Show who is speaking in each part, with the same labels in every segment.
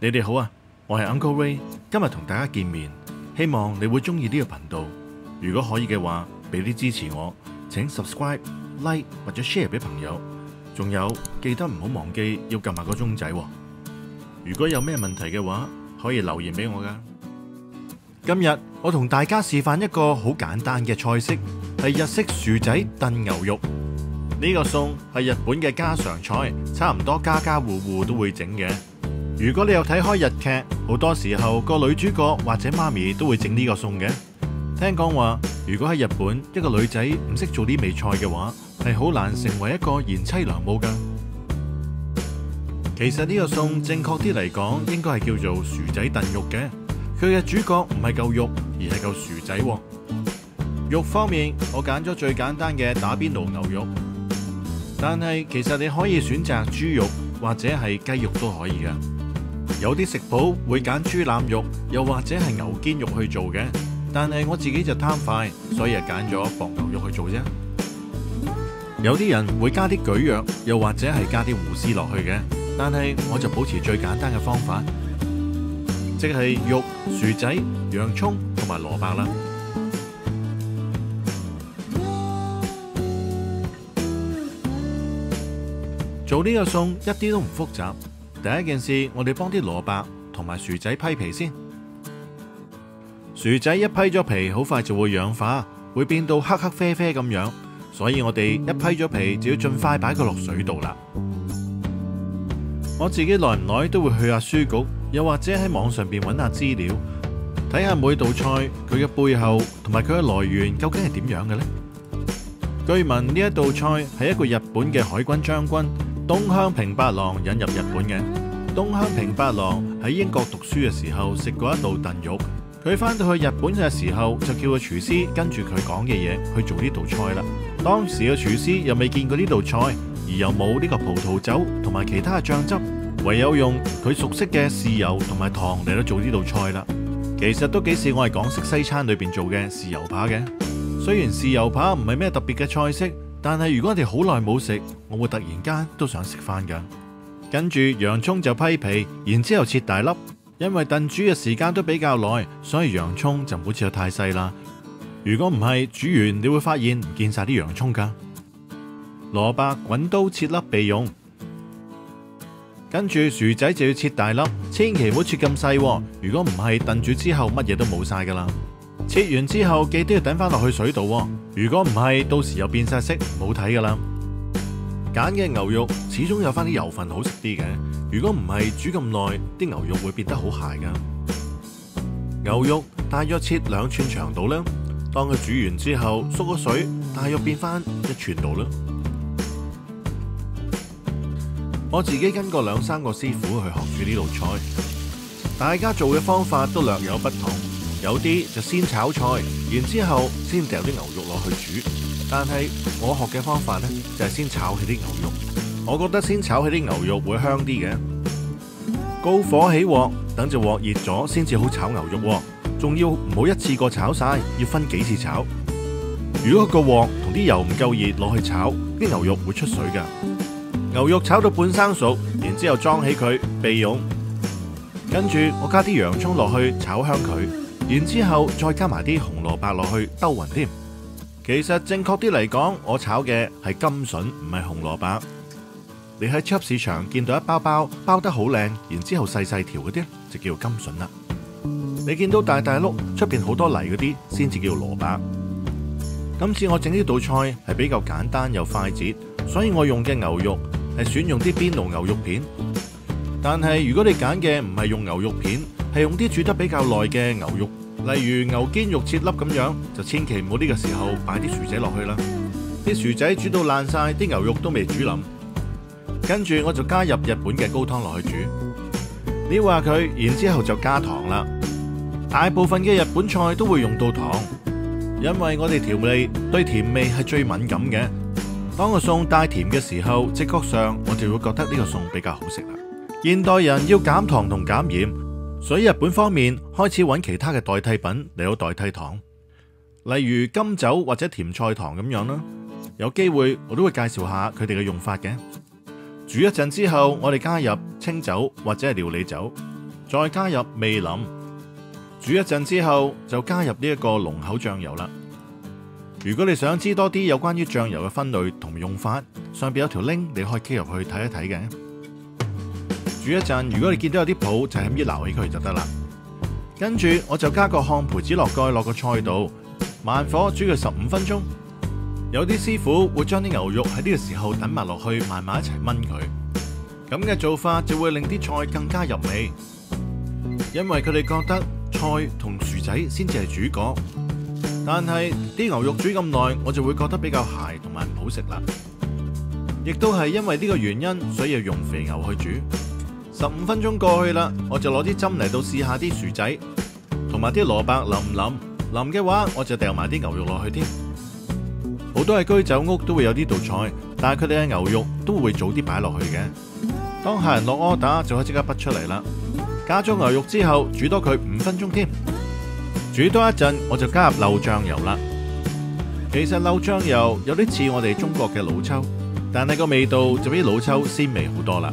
Speaker 1: 你哋好啊，我係 Uncle Ray，今日同大家見面，希望你會中意呢個頻道。如果可以嘅話，俾啲支持我，請 subscribe、like 或者 share 俾朋友。仲有記得唔好忘記要撳埋個鐘仔喎。如果有咩問題嘅話，可以留言俾我噶。今日我同大家示範一個好簡單嘅菜式，係日式薯仔燉牛肉。呢個餸係日本嘅家常菜，差唔多家家戶戶都會整嘅。如果你有睇開日劇，好多時候個女主角或者媽咪都會整呢個餸嘅。聽講話，如果喺日本一個女仔唔識做呢味菜嘅話，係好難成為一個賢妻良母噶。其實呢個餸正確啲嚟講，應該係叫做薯仔燉肉嘅。佢嘅主角唔係嚿肉，而係嚿薯仔。肉方面，我揀咗最簡單嘅打邊爐牛肉，但係其實你可以選擇豬肉或者係雞肉都可以噶。有啲食譜會揀豬腩肉，又或者係牛肩肉去做嘅。但係我自己就贪快，所以啊揀咗薄牛肉去做啫。有啲人會加啲蒟蒻，又或者係加啲胡絲落去嘅。但係我就保持最簡單嘅方法，即係肉、薯仔、洋蔥同埋蘿蔔啦。做呢個餸一啲都唔複雜。第一件事，我哋幫啲蘿蔔同埋薯仔批皮先。薯仔一批咗皮，好快就會氧化，會變到黑黑啡啡咁樣，所以我哋一批咗皮就要盡快擺佢落水度啦。我自己耐唔耐都會去下書局，又或者喺網上边揾下資料，睇下每道菜佢嘅背後同埋佢嘅來源究竟係點樣嘅呢？據聞呢一道菜係一個日本嘅海軍將軍東鄉平八郎引入日本嘅。東鄉平八郎喺英國讀書嘅時候食過一道燉肉，佢翻到去日本嘅時候就叫個廚師跟住佢講嘅嘢去做呢道菜啦。當時嘅廚師又未見過呢道菜，而又冇呢個葡萄酒同埋其他嘅醬汁，唯有用佢熟悉嘅豉油同埋糖嚟到做呢道菜啦。其實都幾似我系港式西餐裏邊做嘅豉油扒嘅。雖然豉油扒唔係咩特別嘅菜式，但係如果我哋好耐冇食，我會突然間都想食翻噶。跟住洋蔥就批皮，然之後切大粒。因為燉煮嘅時間都比較耐，所以洋蔥就唔好切得太細啦。如果唔係煮完，你會發現唔見晒啲洋蔥噶。蘿蔔滾刀切粒備用。跟住薯仔就要切大粒，千祈唔好切咁細。如果唔係燉煮之後乜嘢都冇晒噶啦。切完之後記得要等翻落去水度。如果唔係，到時又變晒色，唔好睇噶啦。揀嘅牛肉始終有翻啲油份好食啲嘅。如果唔係煮咁耐，啲牛肉會變得好鞋噶。牛肉大約切兩寸長度啦。當佢煮完之後縮咗水，大約變翻一寸度啦。我自己跟過兩三個師傅去學煮呢道菜，大家做嘅方法都略有不同。有啲就先炒菜，然之後先掉啲牛肉落去煮。但係我學嘅方法呢，就係先炒起啲牛肉。我覺得先炒起啲牛肉會香啲嘅。高火起鑊，等隻鑊熱咗先至好炒牛肉。仲要唔好一次過炒晒，要分幾次炒。如果個鑊同啲油唔夠熱，攞去炒，啲牛肉會出水噶。牛肉炒到半生熟，然之後裝起佢備用。跟住我加啲洋蔥落去炒香佢，然之後再加埋啲紅蘿蔔落去兜匀添。其實正確啲嚟講，我炒嘅係甘筍，唔係紅蘿蔔。你喺超市場見到一包包包得好靚，然之後細細條嗰啲就叫甘筍啦。你見到大大碌出边好多泥嗰啲，先至叫蘿蔔。今次我整呢道菜係比較簡單又快捷，所以我用嘅牛肉係選用啲邊爐牛肉片。但係如果你揀嘅唔係用牛肉片，係用啲煮得比較耐嘅牛肉，例如牛肩肉切粒咁樣，就千祈唔好呢個時候擺啲薯仔落去啦。啲薯仔煮到爛晒，啲牛肉都未煮腍。跟住我就加入日本嘅高湯落去煮，撩下佢，然之後就加糖啦。大部分嘅日本菜都會用到糖，因為我哋調味對甜味係最敏感嘅。當個餸帶甜嘅時候，直覺上我就會覺得呢個餸比較好食啦。現代人要減糖同減鹽，所以日本方面開始揾其他嘅代替品嚟到代替糖，例如金酒或者甜菜糖咁樣啦。有機會我都會介紹下佢哋嘅用法嘅。煮一陣之後，我哋加入清酒或者系料理酒，再加入味淋，煮一陣之後就加入呢一個濃口醬油啦。如果你想知多啲有關於醬油嘅分類同用法，上边有條 link 你可以 k 入去睇一睇嘅。煮一陣，如果你見到有啲泡，就係咁一撈起佢就得啦。跟住我就加個烘培子落蓋落個菜度，慢火煮佢十五分鐘。有啲師傅會將啲牛肉喺呢個時候等埋落去，慢慢一齊炆佢。咁嘅做法就會令啲菜更加入味，因為佢哋覺得菜同薯仔先至係主角。但係啲牛肉煮咁耐，我就會覺得比較柴同埋唔好食啦。亦都係因為呢個原因，所以要用肥牛去煮。十五分鐘過去啦，我就攞啲針嚟到試下啲薯仔同埋啲蘿蔔腍唔腍。腍嘅話，我就掉埋啲牛肉落去添。好多係居酒屋都會有呢道菜，但係佢哋嘅牛肉都會早啲擺落去嘅。當客人落 order 就可以即刻滗出嚟啦。加咗牛肉之後，煮多佢五分鐘添。煮多一陣，我就加入漏醬油啦。其實漏醬油有啲似我哋中國嘅老抽，但係個味道就比老抽鮮味好多啦。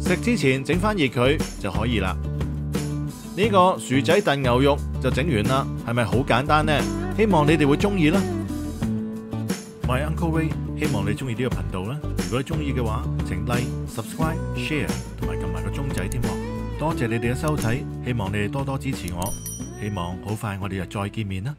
Speaker 1: 食之前整翻熱佢就可以啦。呢個薯仔燉牛肉就整完啦，係咪好簡單呢？希望你哋會中意啦。我係 Uncle Ray，希望你中意呢個頻道啦。如果你中意嘅話，請 like、subscribe、share 同埋撳埋個鐘仔添。多謝你哋嘅收睇，希望你哋多多支持我。希望好快我哋又再見面啦。